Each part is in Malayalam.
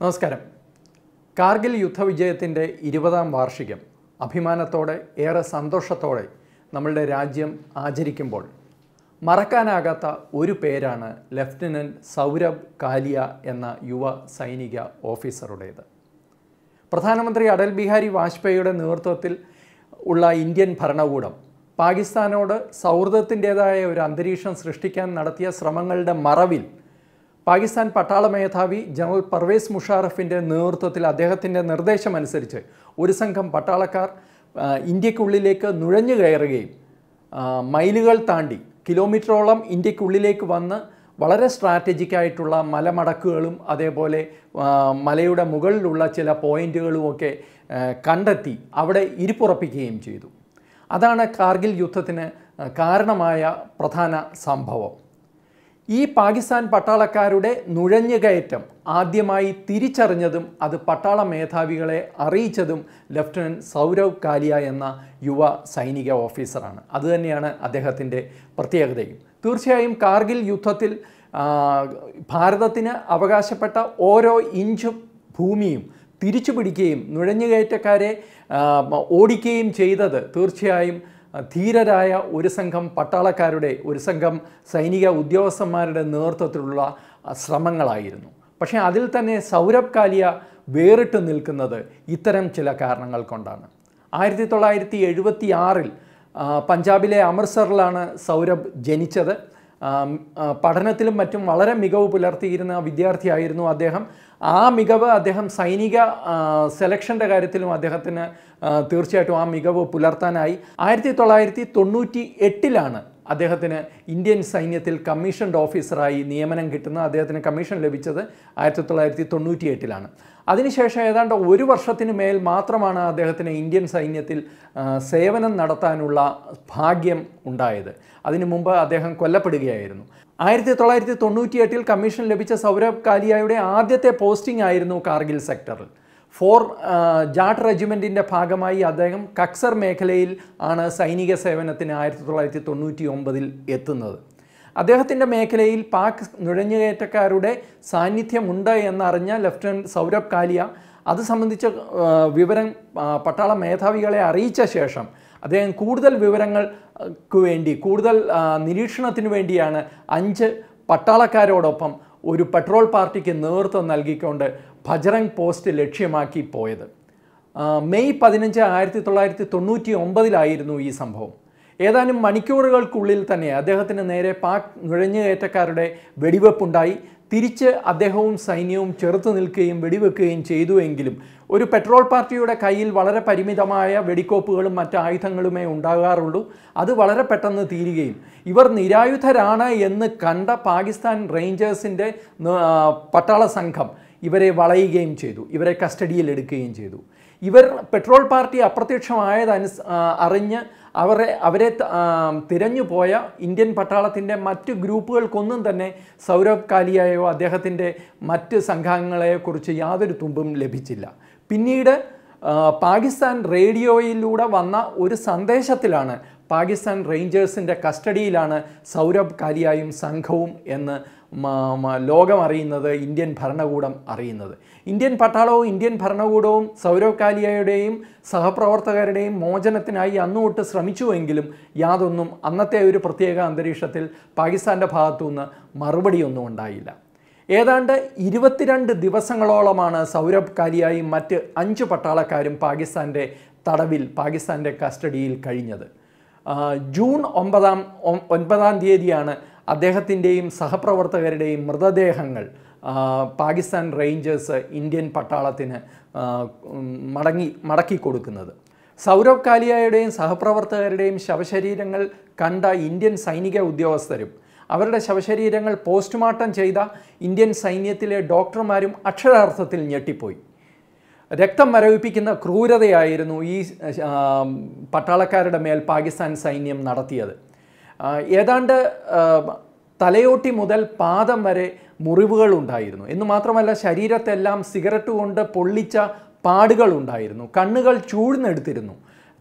നമസ്കാരം. കാർഗിൽ യുദ്ധവിജയത്തിന്റെ ഇരുപതാം വാർഷികം അഭിമാനത്തോടെ ഏറെ സന്തോഷത്തോടെ നമ്മളുടെ രാജ്യം ആചരിക്കുമ്പോൾ മറക്കാനാകാത്ത ഒരു പേരാണ് ലഫ്റ്റനന്റ് സൗരഭ് കാലിയ എന്ന യുവ സൈനിക ഓഫീസറുടേത്. പ്രധാനമന്ത്രി അടൽ ബിഹാരി വാജ്പേയിയുടെ നേതൃത്വത്തിൽ ഉള്ള ഇന്ത്യൻ ഭരണകൂടം പാകിസ്ഥാനോട് സൗഹൃദത്തിന്റേതായ ഒരു അന്തരീക്ഷം സൃഷ്ടിക്കാൻ നടത്തിയ ശ്രമങ്ങളുടെ മറവിൽ പാകിസ്ഥാൻ പട്ടാള മേധാവി ജനറൽ പർവേസ് മുഷാറഫിന്റെ നേതൃത്വത്തിൽ അദ്ദേഹത്തിന്റെ നിർദ്ദേശമനുസരിച്ച് ഒരു സംഘം പട്ടാളക്കാർ ഇന്ത്യക്കുള്ളിലേക്ക് നുഴഞ്ഞു കയറുകയും മൈലുകൾ താണ്ടി കിലോമീറ്ററോളം ഇന്ത്യക്കുള്ളിലേക്ക് വന്ന് വളരെ സ്ട്രാറ്റജിക്കായിട്ടുള്ള മലമടക്കുകളും അതേപോലെ മലയുടെ മുകളിലുള്ള ചില പോയിന്റുകളുമൊക്കെ കണ്ടെത്തി അവിടെ ഇരിപ്പുറപ്പിക്കുകയും ചെയ്തു. അതാണ് കാർഗിൽ യുദ്ധത്തിന് കാരണമായ പ്രധാന സംഭവം. ഈ പാകിസ്ഥാൻ പട്ടാളക്കാരുടെ നുഴഞ്ഞുകയറ്റം ആദ്യമായി തിരിച്ചറിഞ്ഞതും അത് പട്ടാള മേധാവികളെ അറിയിച്ചതും ലഫ്റ്റനന്റ് സൗരവ് കാലിയ എന്ന യുവ സൈനിക ഓഫീസറാണ്. അതുതന്നെയാണ് അദ്ദേഹത്തിന്റെ പ്രത്യേകതയും. തീർച്ചയായും കാർഗിൽ യുദ്ധത്തിൽ ഭാരതത്തിന് അവകാശപ്പെട്ട ഓരോ ഇഞ്ചും ഭൂമിയും തിരിച്ചു പിടിക്കുകയും നുഴഞ്ഞുകയറ്റക്കാരെ ഓടിക്കുകയും ചെയ്തത് തീർച്ചയായും ധീരരായ ഒരു സംഘം പട്ടാളക്കാരുടെ ഒരു സംഘം സൈനിക ഉദ്യോഗസ്ഥന്മാരുടെ നേതൃത്വത്തിലുള്ള ശ്രമങ്ങളായിരുന്നു. പക്ഷേ അതിൽ തന്നെ സൗരഭ് കാലിയ വേറിട്ട് നിൽക്കുന്നത് ഇത്തരം ചില കാരണങ്ങൾ കൊണ്ടാണ്. ആയിരത്തി തൊള്ളായിരത്തി എഴുപത്തി ആറിൽ പഞ്ചാബിലെ അമൃത്സറിലാണ് സൗരഭ് ജനിച്ചത്. പഠനത്തിലും മറ്റും വളരെ മികവ് പുലർത്തിയിരുന്ന വിദ്യാർത്ഥിയായിരുന്നു അദ്ദേഹം. ആ മികവ് അദ്ദേഹം സൈനിക സെലക്ഷന്റെ കാര്യത്തിലും അദ്ദേഹത്തിന് തീർച്ചയായിട്ടും ആ മികവ് പുലർത്താനായി. ആയിരത്തി തൊള്ളായിരത്തി തൊണ്ണൂറ്റി എട്ടിലാണ് അദ്ദേഹത്തിന് ഇന്ത്യൻ സൈന്യത്തിൽ കമ്മീഷൻഡ് ഓഫീസറായി നിയമനം കിട്ടുന്ന അദ്ദേഹത്തിന് കമ്മീഷൻ ലഭിച്ചത് ആയിരത്തി തൊള്ളായിരത്തി തൊണ്ണൂറ്റി എട്ടിലാണ് അതിനുശേഷം ഏതാണ്ട് ഒരു വർഷത്തിന് മേൽ മാത്രമാണ് അദ്ദേഹത്തിന് ഇന്ത്യൻ സൈന്യത്തിൽ സേവനം നടത്താനുള്ള ഭാഗ്യം ഉണ്ടായത്. അതിനു മുമ്പ് അദ്ദേഹം കൊല്ലപ്പെടുകയായിരുന്നു. ആയിരത്തി തൊള്ളായിരത്തി തൊണ്ണൂറ്റി എട്ടിൽ കമ്മീഷൻ ലഭിച്ച സൗരവ് കാലിയായുടെ ആദ്യത്തെ പോസ്റ്റിംഗ് ആയിരുന്നു കാർഗിൽ സെക്ടറിൽ. ഫോർ ജാട്ട് റെജിമെന്റിന്റെ ഭാഗമായി അദ്ദേഹം കക്സർ മേഖലയിൽ ആണ് സൈനിക സേവനത്തിന് ആയിരത്തി തൊള്ളായിരത്തി തൊണ്ണൂറ്റി ഒമ്പതിൽ എത്തുന്നത്. അദ്ദേഹത്തിന്റെ മേഖലയിൽ പാക് നുഴഞ്ഞുകയറ്റക്കാരുടെ സാന്നിധ്യമുണ്ട് എന്നറിഞ്ഞ ലഫ്റ്റനന്റ് സൗരഭ് കാലിയ അത് സംബന്ധിച്ച വിവരം പട്ടാള മേധാവികളെ അറിയിച്ച ശേഷം അദ്ദേഹം കൂടുതൽ വിവരങ്ങൾക്ക് വേണ്ടി കൂടുതൽ നിരീക്ഷണത്തിന് വേണ്ടിയാണ് അഞ്ച് പട്ടാളക്കാരോടൊപ്പം ഒരു പെട്രോൾ പാർട്ടിക്ക് നേതൃത്വം നൽകിക്കൊണ്ട് ഭജറങ് പോസ്റ്റ് ലക്ഷ്യമാക്കി പോയത്. മെയ് പതിനഞ്ച് ആയിരത്തി തൊള്ളായിരത്തി തൊണ്ണൂറ്റി ഒമ്പതിലായിരുന്നു ഈ സംഭവം. ഏതാനും മണിക്കൂറുകൾക്കുള്ളിൽ തന്നെ അദ്ദേഹത്തിന് നേരെ പാക് നുഴഞ്ഞുകയറ്റക്കാരുടെ വെടിവെപ്പുണ്ടായി. തിരിച്ച് അദ്ദേഹവും സൈന്യവും ചെറുത്തു നിൽക്കുകയും വെടിവെക്കുകയും ചെയ്തുവെങ്കിലും ഒരു പെട്രോൾ പാർട്ടിയുടെ കയ്യിൽ വളരെ പരിമിതമായ വെടിക്കോപ്പുകളും മറ്റ് ആയുധങ്ങളുമേ ഉണ്ടാകാറുള്ളൂ. അത് വളരെ പെട്ടെന്ന് തീരുകയും ഇവർ നിരായുധരാണ് എന്ന് കണ്ട പാകിസ്ഥാൻ റേഞ്ചേഴ്സിന്റെ പട്ടാള സംഘം ഇവരെ വളയുകയും ചെയ്തു. ഇവരെ കസ്റ്റഡിയിൽ എടുക്കുകയും ചെയ്തു. ഇവർ പെട്രോൾ പാർട്ടി അപ്രത്യക്ഷമായതനുസ അറിഞ്ഞ് അവരെ അവരെ തിരഞ്ഞു പോയ ഇന്ത്യൻ പട്ടാളത്തിന്റെ മറ്റ് ഗ്രൂപ്പുകൾക്കൊന്നും തന്നെ സൗരഭ് കാലിയായോ അദ്ദേഹത്തിന്റെ മറ്റ് സംഘാംഗങ്ങളെക്കുറിച്ച് യാതൊരു തുമ്പും ലഭിച്ചില്ല. പിന്നീട് പാകിസ്ഥാൻ റേഡിയോയിലൂടെ വന്ന ഒരു സന്ദേശത്തിലാണ് പാകിസ്ഥാൻ റേഞ്ചേഴ്സിന്റെ കസ്റ്റഡിയിലാണ് സൗരഭ് കാലിയായും സംഘവും എന്ന് മ- മ- ലോകം അറിയുന്നത് ഇന്ത്യൻ ഭരണകൂടം അറിയുന്നത്. ഇന്ത്യൻ പട്ടാളവും ഇന്ത്യൻ ഭരണകൂടവും സൗരവ് കാലിയയുടെയും സഹപ്രവർത്തകരുടെയും മോചനത്തിനായി അന്നുതൊട്ട് ശ്രമിച്ചുവെങ്കിലും യാതൊന്നും അന്നത്തെ ഒരു പ്രത്യേക അന്തരീക്ഷത്തിൽ പാകിസ്ഥാന്റെ ഭാഗത്തുനിന്ന് മറുപടിയൊന്നും ഉണ്ടായില്ല. ഏതാണ്ട് ഇരുപത്തിരണ്ട് ദിവസങ്ങളോളമാണ് സൗരവ് കാലിയായും മറ്റ് അഞ്ച് പട്ടാളക്കാരും പാകിസ്ഥാന്റെ തടവിൽ പാകിസ്ഥാന്റെ കസ്റ്റഡിയിൽ കഴിഞ്ഞത്. ജൂൺ ഒമ്പതാം ഒൻപതാം തീയതിയാണ് അദ്ദേഹത്തിന്റെയും സഹപ്രവർത്തകരുടെയും മൃതദേഹങ്ങൾ പാകിസ്ഥാൻ റേഞ്ചേഴ്സ് ഇന്ത്യൻ പട്ടാളത്തിന് മടങ്ങി മടക്കി കൊടുക്കുന്നത്. സൗരവ് കാലിയയുടെയും സഹപ്രവർത്തകരുടെയും ശവശരീരങ്ങൾ കണ്ട ഇന്ത്യൻ സൈനിക ഉദ്യോഗസ്ഥരും അവരുടെ ശവശരീരങ്ങൾ പോസ്റ്റ്മോർട്ടം ചെയ്ത ഇന്ത്യൻ സൈന്യത്തിലെ ഡോക്ടർമാരും അക്ഷരാർത്ഥത്തിൽ ഞെട്ടിപ്പോയി. രക്തം മരവിപ്പിക്കുന്ന ക്രൂരതയായിരുന്നു ഈ പട്ടാളക്കാരുടെ മേൽ പാകിസ്ഥാൻ സൈന്യം നടത്തിയത്. ഏതാണ്ട് തലയോട്ടി മുതൽ പാദം വരെ മുറിവുകൾ ഉണ്ടായിരുന്നു. എന്ന് മാത്രമല്ല ശരീരത്തെല്ലാം സിഗരറ്റ് കൊണ്ട് പൊള്ളിച്ച പാടുകൾ ഉണ്ടായിരുന്നു. കണ്ണുകൾ ചൂഴ്ന്നെടുത്തിരുന്നു.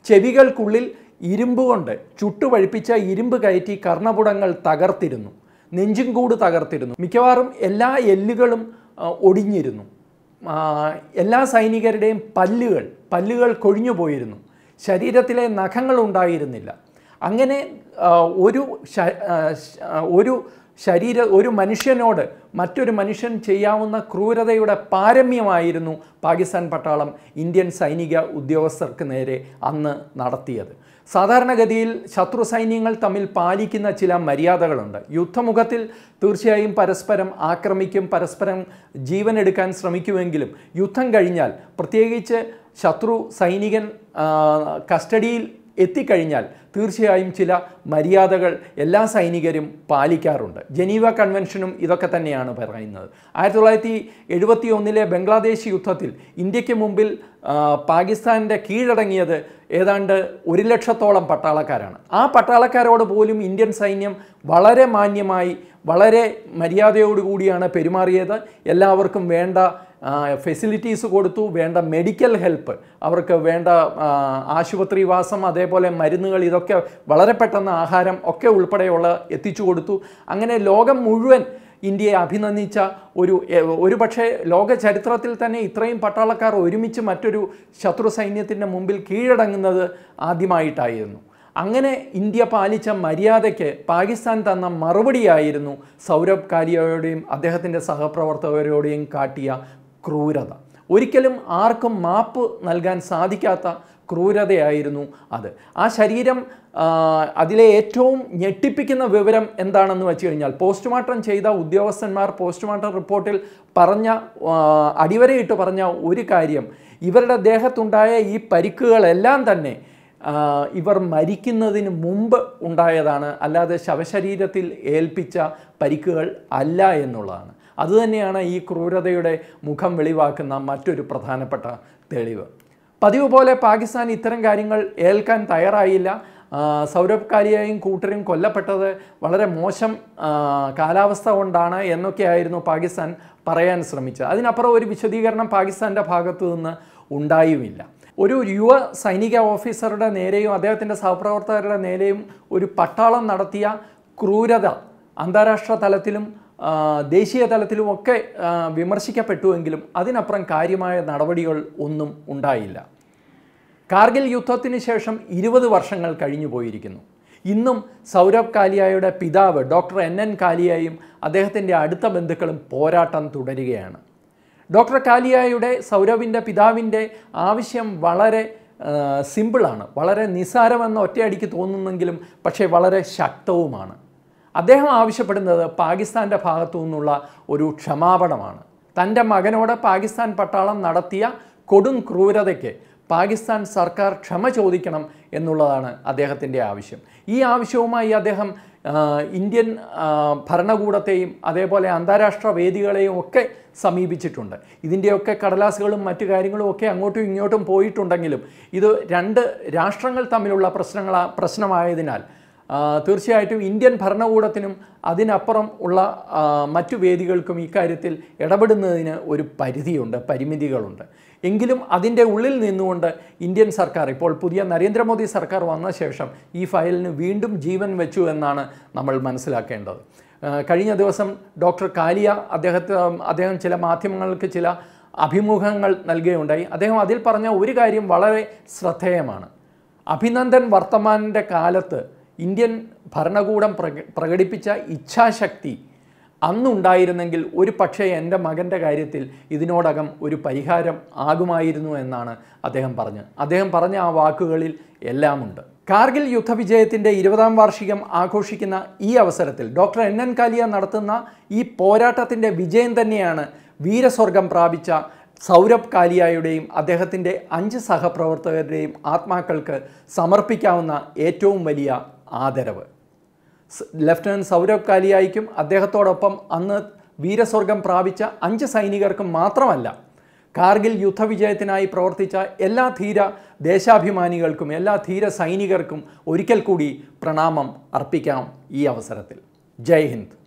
ചെവികൾക്കുള്ളിൽ ഇരുമ്പ് കൊണ്ട് ചുട്ടുപഴിപ്പിച്ച ഇരുമ്പ് കയറ്റി കർണപുടങ്ങൾ തകർത്തിരുന്നു. നെഞ്ചും കൂട് തകർത്തിരുന്നു. മിക്കവാറും എല്ലാ എല്ലുകളും ഒടിഞ്ഞിരുന്നു. എല്ലാ സൈനികരുടെയും പല്ലുകൾ പല്ലുകൾ കൊഴിഞ്ഞു പോയിരുന്നു. ശരീരത്തിലെ നഖങ്ങൾ ഉണ്ടായിരുന്നില്ല. അങ്ങനെ ഒരു ഒരു ശരീര ഒരു മനുഷ്യനോട് മറ്റൊരു മനുഷ്യൻ ചെയ്യാവുന്ന ക്രൂരതയുടെ പാരമ്യമായിരുന്നു പാകിസ്ഥാൻ പട്ടാളം ഇന്ത്യൻ സൈനിക ഉദ്യോഗസ്ഥർക്ക് നേരെ അന്ന് നടത്തിയത്. സാധാരണഗതിയിൽ ശത്രു സൈന്യങ്ങൾ തമ്മിൽ പാലിക്കുന്ന ചില മര്യാദകളുണ്ട്. യുദ്ധമുഖത്തിൽ തീർച്ചയായും പരസ്പരം ആക്രമിക്കും പരസ്പരം ജീവനെടുക്കാൻ ശ്രമിക്കുമെങ്കിലും യുദ്ധം കഴിഞ്ഞാൽ പ്രത്യേകിച്ച് ശത്രു സൈനികൻ കസ്റ്റഡിയിൽ എത്തിക്കഴിഞ്ഞാൽ തീർച്ചയായും ചില മര്യാദകൾ എല്ലാ സൈനികരും പാലിക്കാറുണ്ട്. ജനീവ കൺവെൻഷനും ഇതൊക്കെ തന്നെയാണ് പറയുന്നത്. ആയിരത്തി തൊള്ളായിരത്തി എഴുപത്തി ഒന്നിലെ ബംഗ്ലാദേശ് യുദ്ധത്തിൽ ഇന്ത്യയ്ക്ക് മുമ്പിൽ പാകിസ്ഥാന്റെ കീഴടങ്ങിയത് ഏതാണ്ട് ഒരു ലക്ഷത്തോളം പട്ടാളക്കാരാണ്. ആ പട്ടാളക്കാരോട് പോലും ഇന്ത്യൻ സൈന്യം വളരെ മാന്യമായി വളരെ മര്യാദയോടുകൂടിയാണ് പെരുമാറിയത്. എല്ലാവർക്കും വേണ്ട ഫെസിലിറ്റീസ് കൊടുത്തു വേണ്ട മെഡിക്കൽ ഹെൽപ്പ് അവർക്ക് വേണ്ട ആശുപത്രി ആശുപത്രിവാസം അതേപോലെ മരുന്നുകൾ ഇതൊക്കെ വളരെ പെട്ടെന്ന് ആഹാരം ഒക്കെ ഉൾപ്പെടെയുള്ള എത്തിച്ചു കൊടുത്തു. അങ്ങനെ ലോകം മുഴുവൻ ഇന്ത്യയെ അഭിനന്ദിച്ച ഒരു ഒരു പക്ഷേ ലോക ചരിത്രത്തിൽ തന്നെ ഇത്രയും പട്ടാളക്കാർ ഒരുമിച്ച് മറ്റൊരു ശത്രു സൈന്യത്തിന്റെ മുമ്പിൽ കീഴടങ്ങുന്നത് ആദ്യമായിട്ടായിരുന്നു. അങ്ങനെ ഇന്ത്യ പാലിച്ച മര്യാദയ്ക്ക് പാകിസ്ഥാൻ തന്ന മറുപടിയായിരുന്നു സൗരഭ് കാലിയയോടെയും അദ്ദേഹത്തിന്റെ സഹപ്രവർത്തകരോടെയും കാട്ടിയ ക്രൂരത. ഒരിക്കലും ആർക്കും മാപ്പ് നൽകാൻ സാധിക്കാത്ത ക്രൂരതയായിരുന്നു അത്. ആ ശരീരം അതിലെ ഏറ്റവും ഞെട്ടിപ്പിക്കുന്ന വിവരം എന്താണെന്ന് വെച്ച് കഴിഞ്ഞാൽ പോസ്റ്റ്മോർട്ടം ചെയ്ത ഉദ്യോഗസ്ഥന്മാർ പോസ്റ്റ്മോർട്ടം റിപ്പോർട്ടിൽ പറഞ്ഞ അടിവരയിട്ട് പറഞ്ഞ ഒരു കാര്യം ഇവരുടെ ദേഹത്തുണ്ടായ ഈ പരിക്കുകളെല്ലാം തന്നെ ഇവർ മരിക്കുന്നതിന് മുമ്പ് ഉണ്ടായതാണ്. അല്ലാതെ ശവശരീരത്തിൽ ഏൽപ്പിച്ച പരിക്കുകൾ അല്ല എന്നുള്ളതാണ്. അതുതന്നെയാണ് ഈ ക്രൂരതയുടെ മുഖം വെളിവാക്കുന്ന മറ്റൊരു പ്രധാനപ്പെട്ട തെളിവ്. പതിവ് പോലെ പാകിസ്ഥാൻ ഇത്തരം കാര്യങ്ങൾ ഏൽക്കാൻ തയ്യാറായില്ല. സൗരഭ്കാരിയായും കൂട്ടരും കൊല്ലപ്പെട്ടത് വളരെ മോശം കാലാവസ്ഥ കൊണ്ടാണ് എന്നൊക്കെയായിരുന്നു പാകിസ്ഥാൻ പറയാൻ ശ്രമിച്ചത്. അതിനപ്പുറം ഒരു വിശദീകരണം പാകിസ്ഥാന്റെ ഭാഗത്തു നിന്ന് ഉണ്ടായുമില്ല. ഒരു യുവ സൈനിക ഓഫീസറുടെ നേരെയും അദ്ദേഹത്തിന്റെ സഹപ്രവർത്തകരുടെ നേരെയും ഒരു പട്ടാളം നടത്തിയ ക്രൂരത അന്താരാഷ്ട്ര തലത്തിലും ദേശീയ തലത്തിലുമൊക്കെ വിമർശിക്കപ്പെട്ടുവെങ്കിലും അതിനപ്പുറം കാര്യമായ നടപടികൾ ഒന്നും ഉണ്ടായില്ല. കാർഗിൽ യുദ്ധത്തിന് ശേഷം ഇരുപത് വർഷങ്ങൾ കഴിഞ്ഞു പോയിരിക്കുന്നു. ഇന്നും സൗരഭ് കാലിയായുടെ പിതാവ് ഡോക്ടർ എൻ എൻ കാലിയായും അദ്ദേഹത്തിന്റെ അടുത്ത ബന്ധുക്കളും പോരാട്ടം തുടരുകയാണ്. ഡോക്ടർ കാലിയായുടെ സൗരഭിന്റെ പിതാവിന്റെ ആവശ്യം വളരെ സിമ്പിളാണ്. വളരെ നിസ്സാരമെന്ന് ഒറ്റയടിക്ക് തോന്നുന്നെങ്കിലും പക്ഷേ വളരെ ശക്തവുമാണ്. അദ്ദേഹം ആവശ്യപ്പെടുന്നത് പാകിസ്ഥാന്റെ ഭാഗത്തു നിന്നുള്ള ഒരു ക്ഷമാപണമാണ്. തന്റെ മകനോട് പാകിസ്ഥാൻ പട്ടാളം നടത്തിയ കൊടും ക്രൂരതയ്ക്ക് പാകിസ്ഥാൻ സർക്കാർ ക്ഷമ ചോദിക്കണം എന്നുള്ളതാണ് അദ്ദേഹത്തിന്റെ ആവശ്യം. ഈ ആവശ്യവുമായി അദ്ദേഹം ഇന്ത്യൻ ഭരണകൂടത്തെയും അതേപോലെ അന്താരാഷ്ട്ര വേദികളെയും ഒക്കെ സമീപിച്ചിട്ടുണ്ട്. ഇതിന്റെയൊക്കെ കടലാസുകളും മറ്റു കാര്യങ്ങളും ഒക്കെ അങ്ങോട്ടും ഇങ്ങോട്ടും പോയിട്ടുണ്ടെങ്കിലും ഇത് രണ്ട് രാഷ്ട്രങ്ങൾ തമ്മിലുള്ള പ്രശ്നങ്ങളാ പ്രശ്നമായതിനാൽ തീർച്ചയായിട്ടും ഇന്ത്യൻ ഭരണകൂടത്തിനും അതിനപ്പുറം ഉള്ള മറ്റു വേദികൾക്കും ഇക്കാര്യത്തിൽ ഇടപെടുന്നതിന് ഒരു പരിധിയുണ്ട് പരിമിതികളുണ്ട്. എങ്കിലും അതിന്റെ ഉള്ളിൽ നിന്നുകൊണ്ട് ഇന്ത്യൻ സർക്കാർ ഇപ്പോൾ പുതിയ നരേന്ദ്രമോദി സർക്കാർ വന്ന ശേഷം ഈ ഫയലിന് വീണ്ടും ജീവൻ വെച്ചു എന്നാണ് നമ്മൾ മനസ്സിലാക്കേണ്ടത്. കഴിഞ്ഞ ദിവസം ഡോക്ടർ കാലിയ അദ്ദേഹത്തെ അദ്ദേഹം ചില മാധ്യമങ്ങൾക്ക് ചില അഭിമുഖങ്ങൾ നൽകുകയുണ്ടായി. അദ്ദേഹം അതിൽ പറഞ്ഞ ഒരു കാര്യം വളരെ ശ്രദ്ധേയമാണ്. അഭിനന്ദൻ വർത്തമാനിന്റെ കാലത്ത് ഇന്ത്യൻ ഭരണകൂടം പ്രക പ്രകടിപ്പിച്ച ഇച്ഛാശക്തി അന്നുണ്ടായിരുന്നെങ്കിൽ ഒരു പക്ഷേ എന്റെ മകന്റെ കാര്യത്തിൽ ഇതിനോടകം ഒരു പരിഹാരം ആകുമായിരുന്നു എന്നാണ് അദ്ദേഹം പറഞ്ഞത്. അദ്ദേഹം പറഞ്ഞ ആ വാക്കുകളിൽ എല്ലാമുണ്ട്. കാർഗിൽ യുദ്ധവിജയത്തിന്റെ ഇരുപതാം വാർഷികം ആഘോഷിക്കുന്ന ഈ അവസരത്തിൽ ഡോക്ടർ എൻ എൻ കാലിയ നടത്തുന്ന ഈ പോരാട്ടത്തിന്റെ വിജയം തന്നെയാണ് വീരസ്വർഗം പ്രാപിച്ച സൗരഭ് കാലിയായുടെയും അദ്ദേഹത്തിന്റെ അഞ്ച് സഹപ്രവർത്തകരുടെയും ആത്മാക്കൾക്ക് സമർപ്പിക്കാവുന്ന ഏറ്റവും വലിയ ആദരവ്. സ് സൗരവ് കാലിയായിക്കും അദ്ദേഹത്തോടൊപ്പം അന്ന് വീരസ്വർഗം പ്രാപിച്ച അഞ്ച് സൈനികർക്കും മാത്രമല്ല കാർഗിൽ യുദ്ധവിജയത്തിനായി പ്രവർത്തിച്ച എല്ലാ ധീര ദേശാഭിമാനികൾക്കും എല്ലാ ധീര സൈനികർക്കും ഒരിക്കൽ കൂടി പ്രണാമം അർപ്പിക്കാം ഈ അവസരത്തിൽ. ജയ് ഹിന്ദ്.